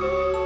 Vamos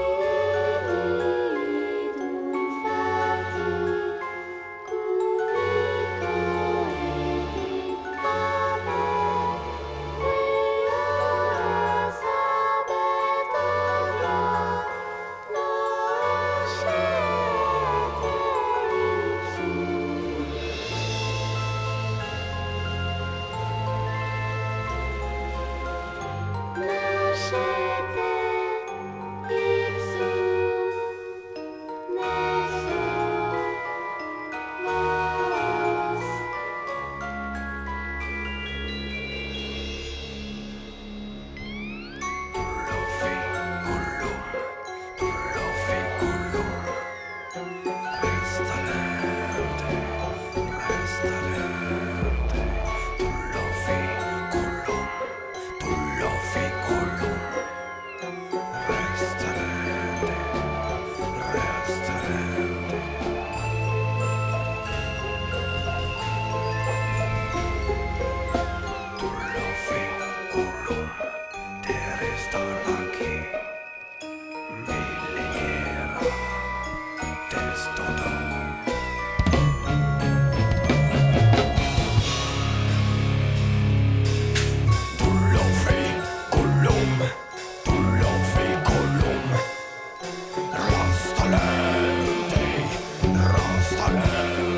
y